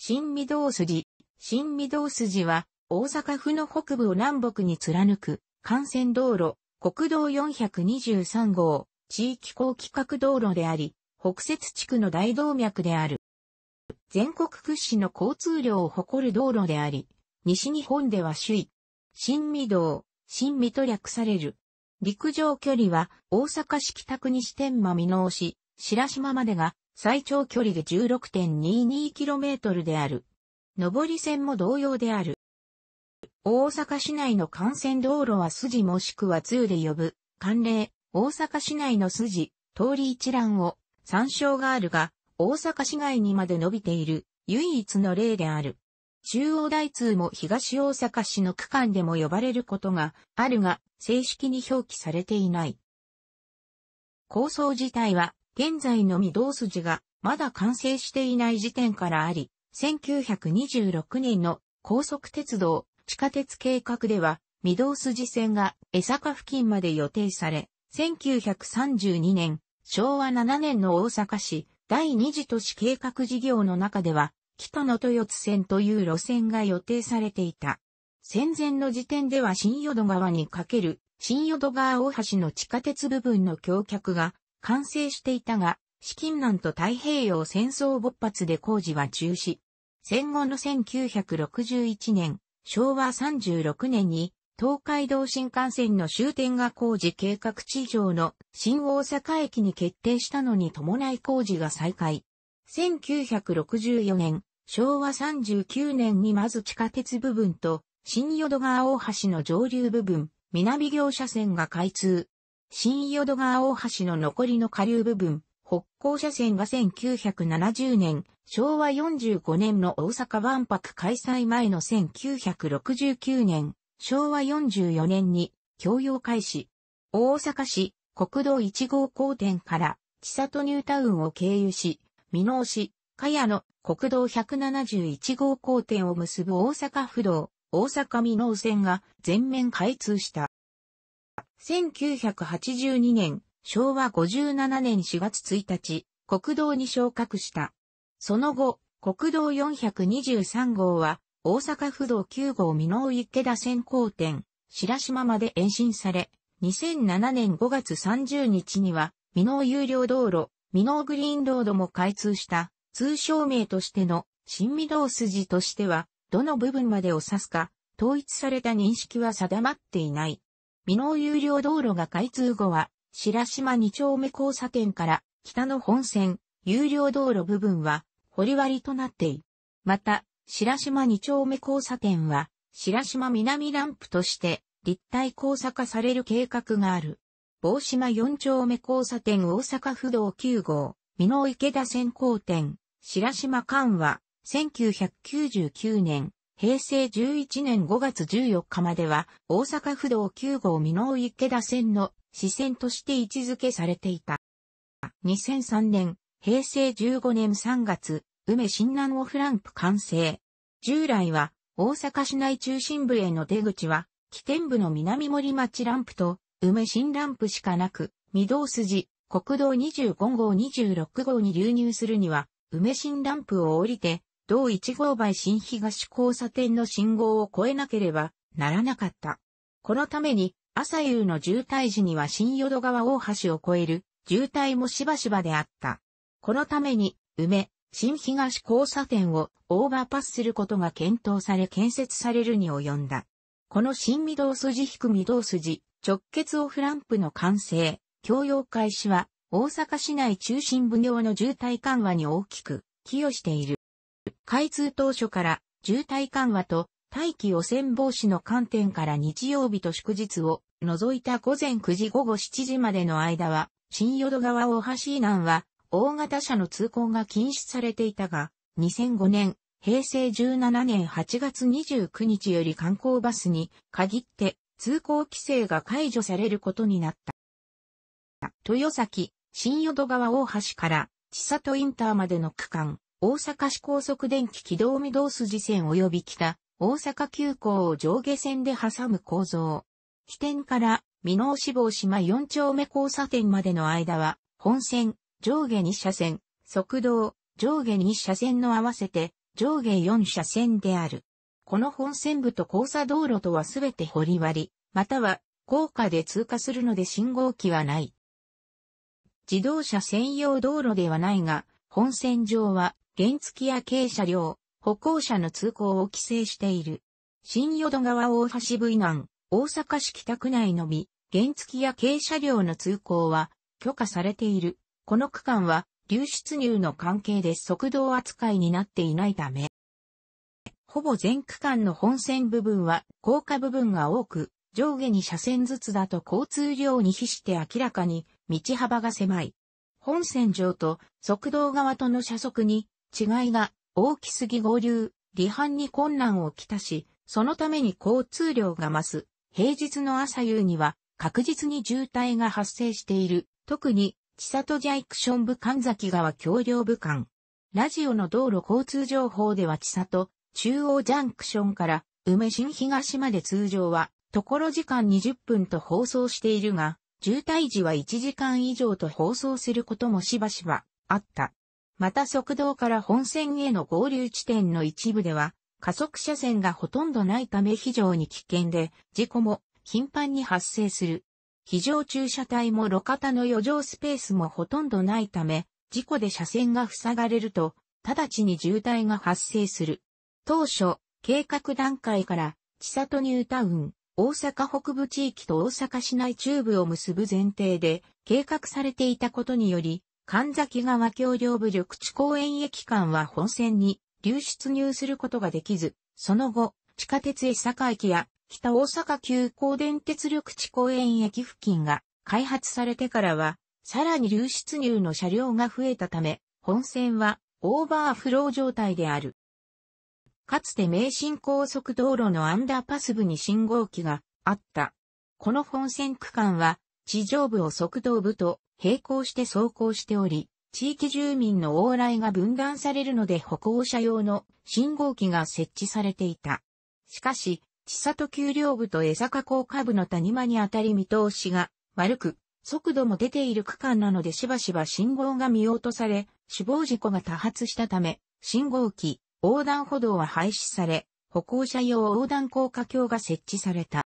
新御堂筋。新御堂筋は、大阪府の北部を南北に貫く、幹線道路、国道423号、地域高規格道路であり、北摂地区の大動脈である。全国屈指の交通量を誇る道路であり、西日本では首位。新御堂、新御と略される。陸上距離は大阪市北区西天満見直し、白島までが最長距離で 16.22km である。上り線も同様である。大阪市内の幹線道路は筋もしくは通で呼ぶ、関連、大阪市内の筋、通り一覧を参照があるが、大阪市外にまで伸びている唯一の例である。中央大通も東大阪市の区間でも呼ばれることがあるが、正式に表記されていない。構想自体は、現在の御堂筋がまだ完成していない時点からあり、1926年の高速鉄道地下鉄計画では、御堂筋線が江坂付近まで予定され、1932年、昭和7年の大阪市第二次都市計画事業の中では、北野豊津線という路線が予定されていた。戦前の時点では新淀川に架ける新淀川大橋の地下鉄部分の橋脚が完成していたが、資金難と太平洋戦争勃発で工事は中止。戦後の1961年、昭和36年に東海道新幹線の終点が工事計画地上の新大阪駅に決定したのに伴い工事が再開。1964年、昭和39年にまず地下鉄部分と新淀川大橋の上流部分、南行車線が開通。新淀川大橋の残りの下流部分、北高車線が1970年、昭和45年の大阪万博開催前の1969年、昭和44年に供用開始。大阪市国道1号交点から千里ニュータウンを経由し、美濃市、茅野国道171号交点を結ぶ大阪府道、大阪美濃線が全面開通した。1982年、昭和57年4月1日、国道に昇格した。その後、国道423号は、大阪府道9号美濃池田線交点、白島まで延伸され、2007年5月30日には、美濃有料道路、ミノーグリーンロードも開通した通称名としての新御堂筋としては、どの部分までを指すか、統一された認識は定まっていない。ミノー有料道路が開通後は、白島二丁目交差点から北の本線、有料道路部分は、堀割りとなっている。また、白島二丁目交差点は、白島南ランプとして立体交差化される計画がある。大島四丁目交差点大阪府道9号、美濃池田線交点、白島間は、1999年、平成11年5月14日までは、大阪府道9号美濃池田線の支線として位置づけされていた。2003年、平成15年3月、梅新南オフランプ完成。従来は、大阪市内中心部への出口は、起点部の南森町ランプと、梅新ランプしかなく、御堂筋、国道25号26号に流入するには、梅新ランプを降りて、同1号倍新東交差点の信号を越えなければならなかった。このために、朝夕の渋滞時には新淀川大橋を越える渋滞もしばしばであった。このために、梅、新東交差点をオーバーパスすることが検討され建設されるに及んだ。この新御堂筋引く御堂筋、直結オフランプの完成、供用開始は、大阪市内中心部業の渋滞緩和に大きく寄与している。開通当初から渋滞緩和と大気汚染防止の観点から日曜日と祝日を除いた午前9時午後7時までの間は、新淀川大橋以南は大型車の通行が禁止されていたが、2005年、平成17年8月29日より観光バスに限って通行規制が解除されることになった。豊崎、新淀川大橋から千里インターまでの区間、大阪市高速電気軌道御堂筋線及び北、大阪急行を上下線で挟む構造。起点から美濃志望島4丁目交差点までの間は、本線、上下2車線、側道、上下2車線の合わせて上下4車線である。この本線部と交差道路とはすべて堀割り、または高架で通過するので信号機はない。自動車専用道路ではないが、本線上は原付や軽車両、歩行者の通行を規制している。新淀川大橋部以南、大阪市北区内のみ、原付や軽車両の通行は許可されている。この区間は流出入の関係で速道扱いになっていないため、ほぼ全区間の本線部分は高架部分が多く、上下に車線ずつだと交通量に比して明らかに道幅が狭い。本線上と速道側との車速に違いが大きすぎ合流、離反に困難をきたし、そのために交通量が増す。平日の朝夕には確実に渋滞が発生している。特に、千里ジャイクション部神崎川橋梁部間。ラジオの道路交通情報では千里、中央ジャンクションから梅新東まで通常は、ところ時間20分と放送しているが、渋滞時は1時間以上と放送することもしばしばあった。また側道から本線への合流地点の一部では、加速車線がほとんどないため非常に危険で、事故も頻繁に発生する。非常駐車帯も路肩の余剰スペースもほとんどないため、事故で車線が塞がれると、直ちに渋滞が発生する。当初、計画段階から、千里ニュータウン、大阪北部地域と大阪市内中部を結ぶ前提で計画されていたことにより、神崎川橋梁部緑地公園駅間は本線に流出入することができず、その後、地下鉄江坂駅や北大阪急行電鉄緑地公園駅付近が開発されてからは、さらに流出入の車両が増えたため、本線はオーバーフロー状態である。かつて名神高速道路のアンダーパス部に信号機があった。この本線区間は地上部を側道部と並行して走行しており、地域住民の往来が分断されるので歩行者用の信号機が設置されていた。しかし、千里丘陵部と江坂高架部の谷間に当たり見通しが悪く、速度も出ている区間なのでしばしば信号が見落とされ、死亡事故が多発したため、信号機、横断歩道は廃止され、歩行者用横断高架橋が設置された。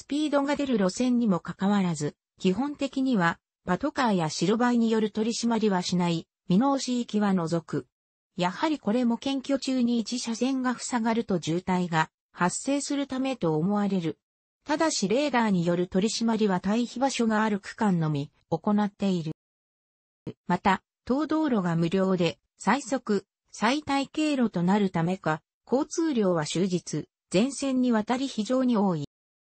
スピードが出る路線にもかかわらず、基本的には、パトカーや白バイによる取り締まりはしない、見直し行きは除く。やはりこれも検挙中に一車線が塞がると渋滞が発生するためと思われる。ただしレーダーによる取り締まりは退避場所がある区間のみ行っている。また、当道路が無料で最速最大経路となるためか、交通量は終日、全線にわたり非常に多い。